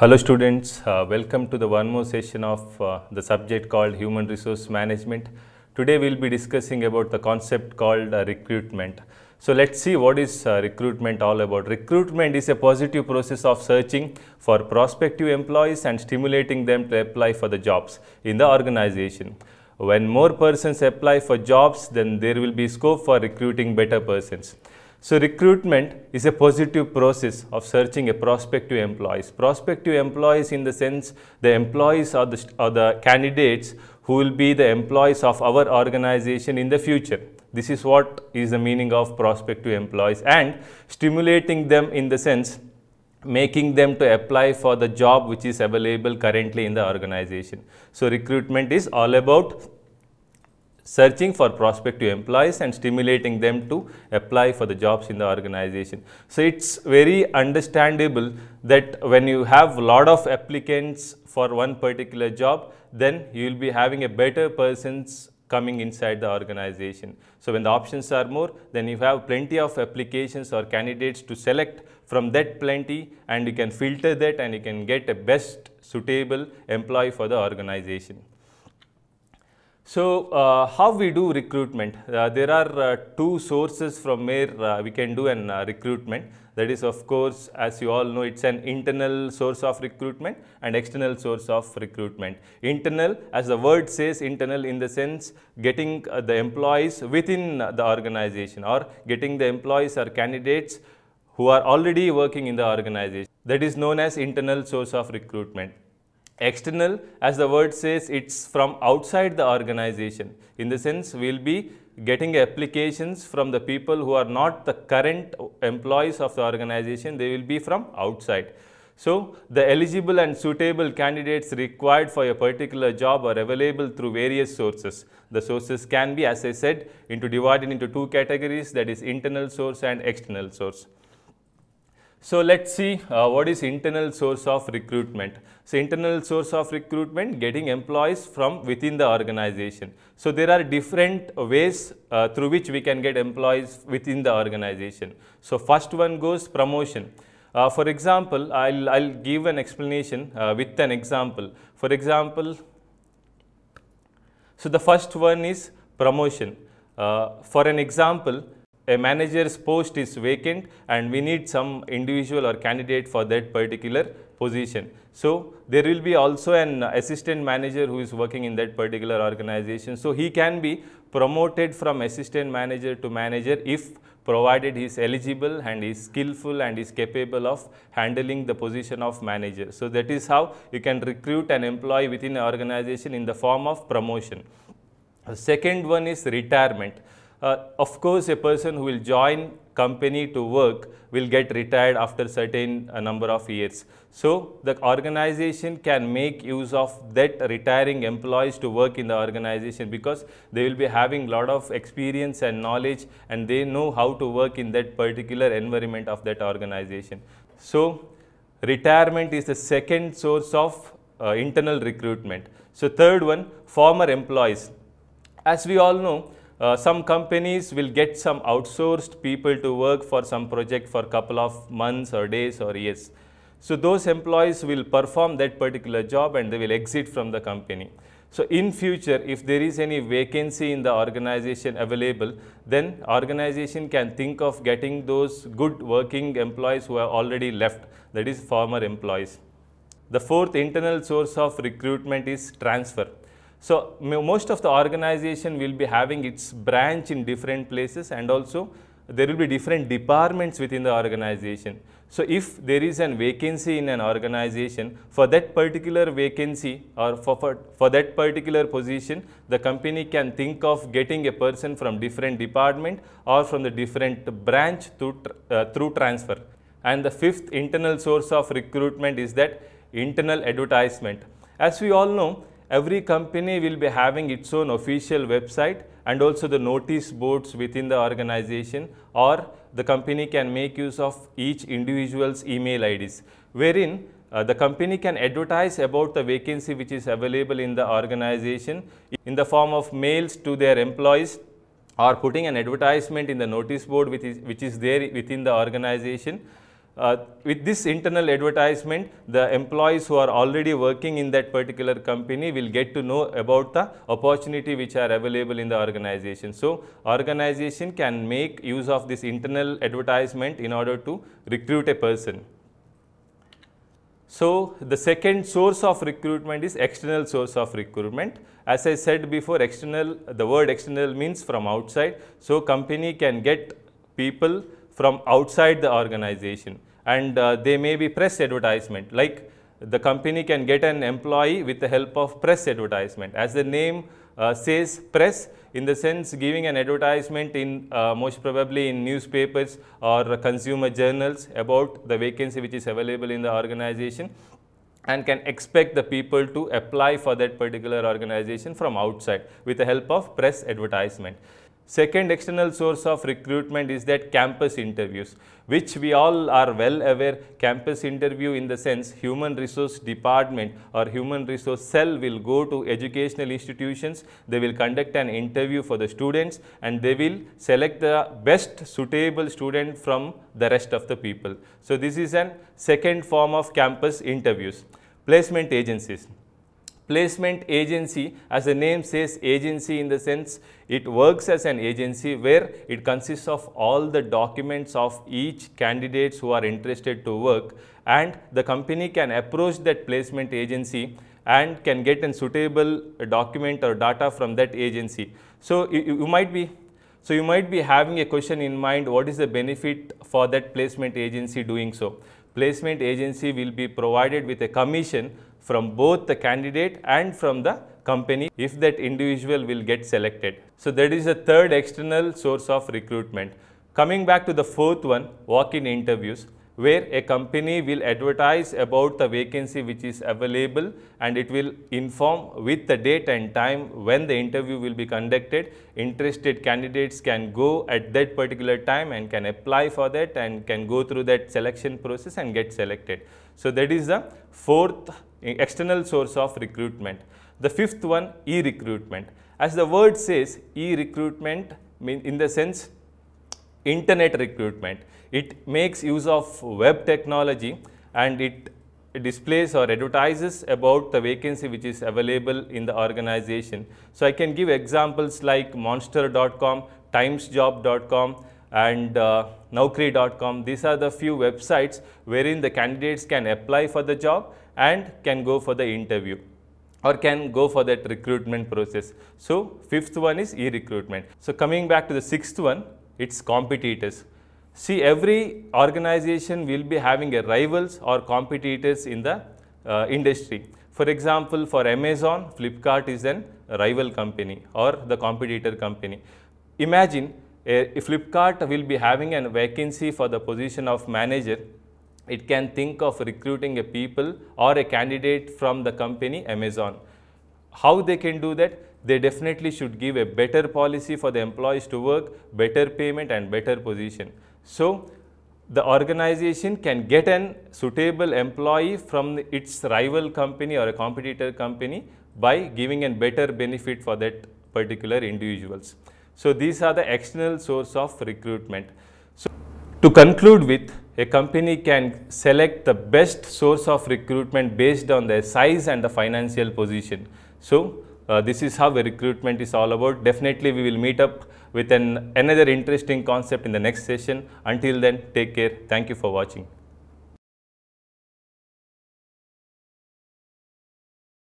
Hello students, uh, welcome to the one more session of uh, the subject called Human Resource Management. Today we will be discussing about the concept called uh, recruitment. So let's see what is uh, recruitment all about. Recruitment is a positive process of searching for prospective employees and stimulating them to apply for the jobs in the organization. When more persons apply for jobs, then there will be scope for recruiting better persons. So recruitment is a positive process of searching a prospective employees. Prospective employees in the sense the employees are the, are the candidates who will be the employees of our organization in the future. This is what is the meaning of prospective employees and stimulating them in the sense making them to apply for the job which is available currently in the organization. So recruitment is all about searching for prospective employees and stimulating them to apply for the jobs in the organization. So it's very understandable that when you have a lot of applicants for one particular job, then you will be having a better persons coming inside the organization. So when the options are more, then you have plenty of applications or candidates to select from that plenty and you can filter that and you can get a best suitable employee for the organization. So, uh, how we do recruitment? Uh, there are uh, two sources from where uh, we can do an uh, recruitment. That is, of course, as you all know, it's an internal source of recruitment and external source of recruitment. Internal, as the word says, internal in the sense getting uh, the employees within the organization or getting the employees or candidates who are already working in the organization. That is known as internal source of recruitment. External, as the word says, it's from outside the organization. In the sense, we'll be getting applications from the people who are not the current employees of the organization, they will be from outside. So, the eligible and suitable candidates required for a particular job are available through various sources. The sources can be, as I said, into divided into two categories that is internal source and external source. So let's see uh, what is internal source of recruitment. So internal source of recruitment getting employees from within the organization. So there are different ways uh, through which we can get employees within the organization. So first one goes promotion. Uh, for example, I'll, I'll give an explanation uh, with an example. For example, so the first one is promotion. Uh, for an example, a manager's post is vacant and we need some individual or candidate for that particular position. So there will be also an assistant manager who is working in that particular organization. So he can be promoted from assistant manager to manager if provided he is eligible and is skillful and is capable of handling the position of manager. So that is how you can recruit an employee within an organization in the form of promotion. The second one is retirement. Uh, of course, a person who will join company to work will get retired after certain uh, number of years. So, the organization can make use of that retiring employees to work in the organization because they will be having lot of experience and knowledge and they know how to work in that particular environment of that organization. So, retirement is the second source of uh, internal recruitment. So, third one, former employees. As we all know, uh, some companies will get some outsourced people to work for some project for couple of months or days or years. So those employees will perform that particular job and they will exit from the company. So in future, if there is any vacancy in the organization available, then organization can think of getting those good working employees who have already left, that is former employees. The fourth internal source of recruitment is transfer. So most of the organization will be having its branch in different places and also there will be different departments within the organization. So if there is an vacancy in an organization, for that particular vacancy or for, for, for that particular position, the company can think of getting a person from different department or from the different branch through, uh, through transfer. And the fifth internal source of recruitment is that internal advertisement. As we all know, every company will be having its own official website and also the notice boards within the organization or the company can make use of each individual's email IDs wherein uh, the company can advertise about the vacancy which is available in the organization in the form of mails to their employees or putting an advertisement in the notice board which is, which is there within the organization uh, with this internal advertisement, the employees who are already working in that particular company will get to know about the opportunity which are available in the organization. So, organization can make use of this internal advertisement in order to recruit a person. So, the second source of recruitment is external source of recruitment. As I said before, external, the word external means from outside. So, company can get people from outside the organization and uh, they may be press advertisement like the company can get an employee with the help of press advertisement. As the name uh, says press in the sense giving an advertisement in uh, most probably in newspapers or consumer journals about the vacancy which is available in the organization and can expect the people to apply for that particular organization from outside with the help of press advertisement. Second external source of recruitment is that campus interviews, which we all are well aware campus interview in the sense human resource department or human resource cell will go to educational institutions, they will conduct an interview for the students and they will select the best suitable student from the rest of the people. So, this is an second form of campus interviews. Placement agencies placement agency as the name says agency in the sense it works as an agency where it consists of all the documents of each candidates who are interested to work and the company can approach that placement agency and can get a suitable document or data from that agency. So, you, you might be so you might be having a question in mind what is the benefit for that placement agency doing so. Placement agency will be provided with a commission from both the candidate and from the company if that individual will get selected. So, that is the third external source of recruitment. Coming back to the fourth one, walk-in interviews where a company will advertise about the vacancy which is available and it will inform with the date and time when the interview will be conducted. Interested candidates can go at that particular time and can apply for that and can go through that selection process and get selected. So, that is the fourth external source of recruitment. The fifth one e-recruitment. As the word says e-recruitment mean in the sense internet recruitment. It makes use of web technology and it displays or advertises about the vacancy which is available in the organization. So, I can give examples like monster.com, timesjob.com and uh, naukri.com. These are the few websites wherein the candidates can apply for the job and can go for the interview or can go for that recruitment process. So, fifth one is e-recruitment. So, coming back to the sixth one, it's competitors. See, every organization will be having a rivals or competitors in the uh, industry. For example, for Amazon, Flipkart is an rival company or the competitor company. Imagine a, a Flipkart will be having a vacancy for the position of manager it can think of recruiting a people or a candidate from the company Amazon. How they can do that? They definitely should give a better policy for the employees to work, better payment and better position. So, the organization can get an suitable employee from its rival company or a competitor company by giving a better benefit for that particular individuals. So, these are the external source of recruitment. So, to conclude with a company can select the best source of recruitment based on their size and the financial position. So, uh, this is how recruitment is all about. Definitely we will meet up with an, another interesting concept in the next session. Until then, take care. Thank you for watching.